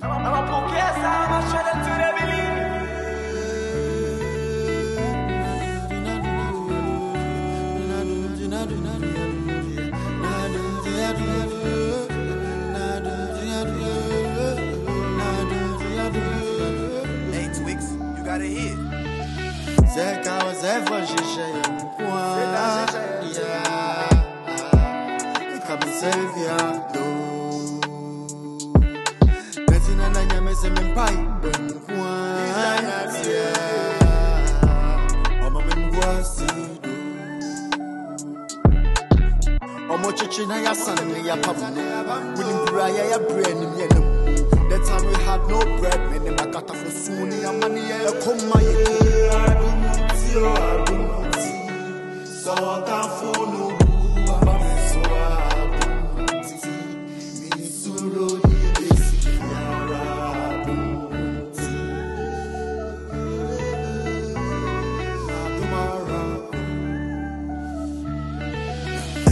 Amapokeza mashada tunabilini Hey Twix, you got a hit. Zé Carlos, Betina Nanya Messemin Pipe, Ọmọ mi ń wá sí ìdó. Ọmọ chichi na ya san ni ya pam no. Wini bura ya ya bread ni mi enum. That time we had no bread, me ne makata for soon ya mani ya ya koma ye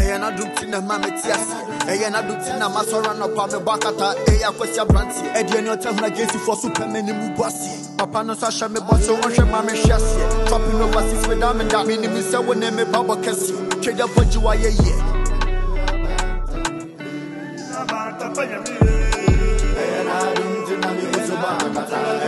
ɛyɛ n'adom ti na ma me te ase. Ɛyɛ n'adom ti na ma sɔrɔ anɔpa me bɔ akata ɛyɛ akwasi aberante ɛdeɛ ne ɔtɛ hona gesifoɔ so pɛ m'ani mu bu papa no nso ahyɛ me bɔ so ɔhwɛ ma mehwe aseɛ shopping overseas meda me da menim sɛ wo ne me babɔ kɛseɛ twɛgya bɔ gye wayɛ yie ɛyɛ n'adom ti na me bu so bɔ